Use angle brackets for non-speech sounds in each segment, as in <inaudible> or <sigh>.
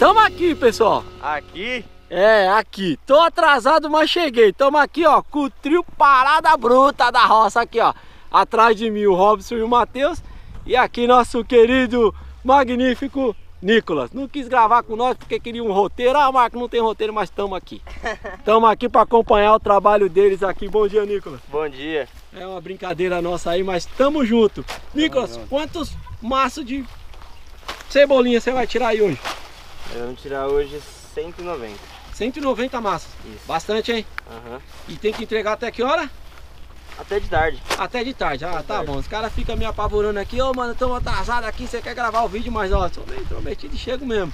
Tamo aqui, pessoal. Aqui? É, aqui. Tô atrasado, mas cheguei. Tamo aqui, ó, com o trio Parada Bruta da roça aqui, ó. Atrás de mim o Robson e o Matheus. E aqui nosso querido, magnífico Nicolas. Não quis gravar com nós porque queria um roteiro. Ah, Marco, não tem roteiro, mas estamos aqui. <laughs> Estamos aqui para acompanhar o trabalho deles aqui. Bom dia, Nicolas. Bom dia. É uma brincadeira nossa aí, mas estamos junto. Nicolas, junto. quantos maços de cebolinha você vai tirar aí hoje? Vamos tirar hoje 190. 190 massas. Isso. Bastante, hein? Aham. E tem que entregar até que hora? Até de tarde. Até de tarde. Ah, De tá tarde. bom. Os caras ficam me apavorando aqui. Ô, mano, estamos atrasados aqui. Você quer gravar o vídeo, mas ó, sou bem prometido e chego mesmo.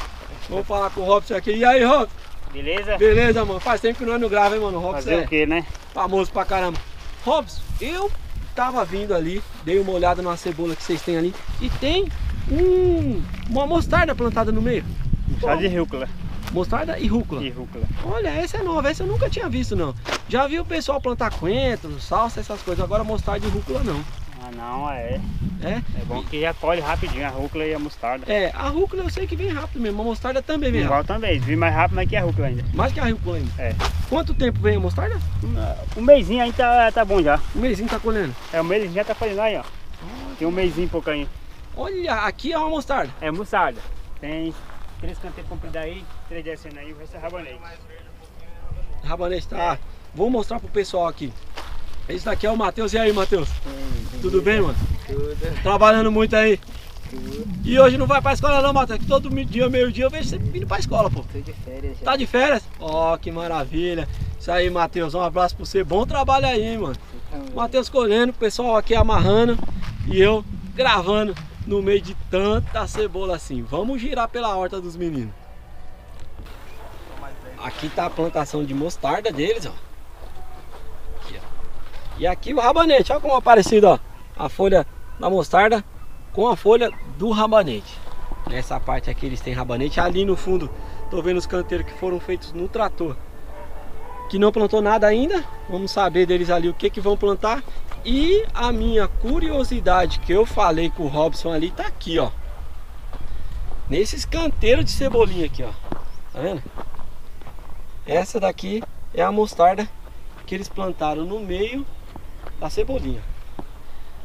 Vamos <laughs> falar com o Robson aqui. E aí, Robson? Beleza? Beleza, mano? Faz tempo que nós não grava, hein, mano? O Robson Fazer é o que, né? famoso pra caramba. Robson, eu tava vindo ali, dei uma olhada numa cebola que vocês têm ali. E tem um, uma mostarda plantada no meio. Só de rúcula. Mostarda e rúcula. E rúcula. Olha, essa é nova, essa eu nunca tinha visto não. Já vi o pessoal plantar coentro, salsa, essas coisas, agora mostarda e rúcula não. Ah não, é. É? É bom que já colhe rapidinho a rúcula e a mostarda. É, a rúcula eu sei que vem rápido mesmo, a mostarda também vem rápido. Igual também, vem mais rápido mais que a rúcula ainda. Mais que a rúcula ainda. É. Quanto tempo vem a mostarda? Um mêsinho aí tá, tá bom já. Um mêsinho tá colhendo. É, um mês já tá fazendo aí, ó. Tem um mêsinho e pouco aí. Olha, aqui é uma mostarda. É mostarda. Tem três canteiros compridos aí, três descendo aí, o resto é rabanete. Rabanete, tá? Vou mostrar pro pessoal aqui. Esse daqui é o Matheus. E aí, Matheus? Tudo bem, mano? Tudo. Trabalhando muito aí. E hoje não vai pra escola não, Matheus? Que todo dia, meio-dia, eu vejo você vindo pra escola, pô. Tô de férias já. Tá de férias? Ó, que maravilha. Isso aí, Matheus. Um abraço pra você. Bom trabalho aí, hein, mano. Matheus colhendo, o pessoal aqui amarrando e eu gravando no meio de tanta cebola assim. Vamos girar pela horta dos meninos. Aqui tá a plantação de mostarda deles, ó. Aqui, ó. E aqui o rabanete, olha como é parecido, ó. A folha da mostarda com a folha do rabanete. Nessa parte aqui eles têm rabanete. Ali no fundo, tô vendo os canteiros que foram feitos no trator. Que não plantou nada ainda. Vamos saber deles ali o que que vão plantar. E a minha curiosidade que eu falei com o Robson ali tá aqui, ó. Nesses canteiros de cebolinha aqui, ó. Tá vendo? Essa daqui é a mostarda que eles plantaram no meio da cebolinha.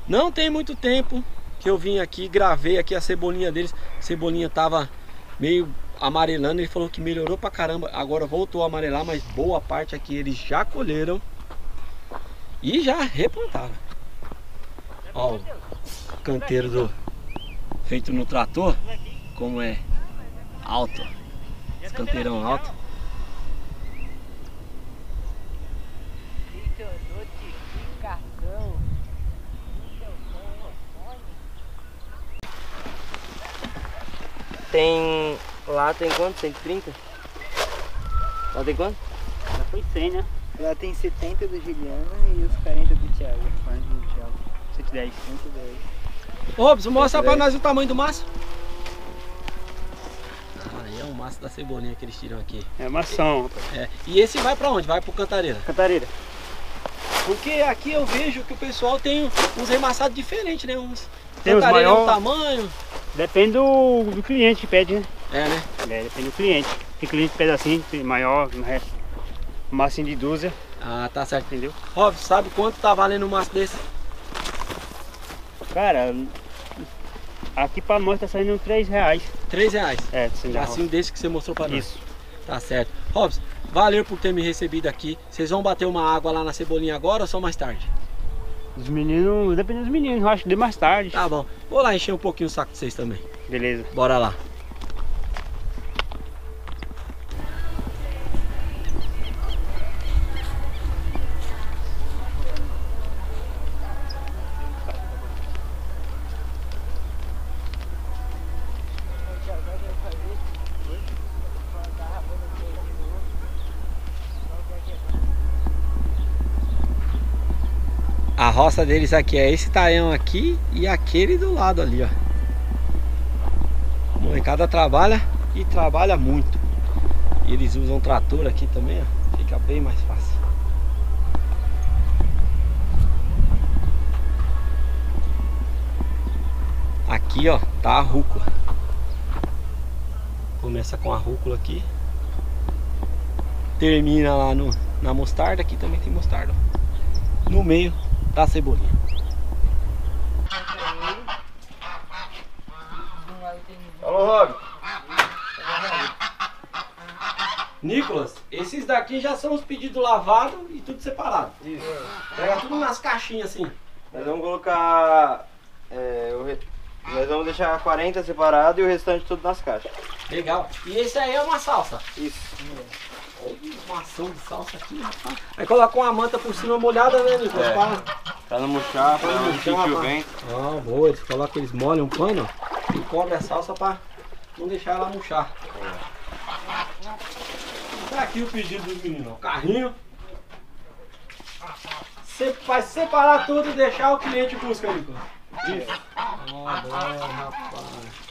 Não tem muito tempo que eu vim aqui, gravei aqui a cebolinha deles. A cebolinha tava meio amarelando, ele falou que melhorou pra caramba. Agora voltou a amarelar, mas boa parte aqui eles já colheram e já replantaram. Ó, o canteiro do feito no trator, como é alto. Esse canteirão alto. Tem. Lá tem quanto? 130? Lá tem quanto? Já foi 100, né? Lá tem 70 do Juliano e os 40 do Thiago. 40 do Thiago. 110. 110. Ô, Robson, mostra pra nós o tamanho do maço. Aí é o maço da cebolinha que eles tiram aqui. É maçã, rapaz. É. E esse vai pra onde? Vai pro Cantareira. Cantareira. Porque aqui eu vejo que o pessoal tem uns remassados diferentes, né? Uns Tem os é um maior- tamanho. Depende do, do cliente que pede, né? É, né? É, depende do cliente. Tem cliente que pede assim, tem maior, mais- massinho de dúzia, Ah, tá certo. entendeu? Robson, sabe quanto tá valendo um maço desse? Cara, aqui pra nós tá saindo 3 reais. 3 reais. É, dar Assim desse que você mostrou pra nós. Isso. Tá certo. Robson, valeu por ter me recebido aqui. Vocês vão bater uma água lá na cebolinha agora ou só mais tarde? Os meninos, depende dos meninos, eu acho que de mais tarde. Tá bom. Vou lá encher um pouquinho o saco de vocês também. Beleza. Bora lá. A roça deles aqui é esse taião aqui e aquele do lado ali, ó. A molecada trabalha e trabalha muito. E eles usam trator aqui também, ó. Fica bem mais fácil. Aqui, ó, tá a rúcula. Começa com a rúcula aqui. Termina lá no, na mostarda. Aqui também tem mostarda. No meio tá a cebolinha. Alô, Rob. Nicolas, esses daqui já são os pedidos lavados e tudo separado. Isso. Pega tudo nas caixinhas assim. Nós vamos colocar. é, o re- Nós vamos deixar 40 separado e o restante tudo nas caixas. Legal. E esse aí é uma salsa. Isso. Olha uma ação de salsa aqui, rapaz. Aí coloca uma manta por cima molhada, né, Nicolas? É. Pra- Pra não murchar, pra não sentir o vento. Ah, boa, eles colocam, eles molham um pano e cobrem a salsa pra não deixar ela murchar. Tá aqui o pedido dos meninos, ó. carrinho. Você faz separar tudo e deixar o cliente busca, Nicolas. Isso. Ah, bom, rapaz.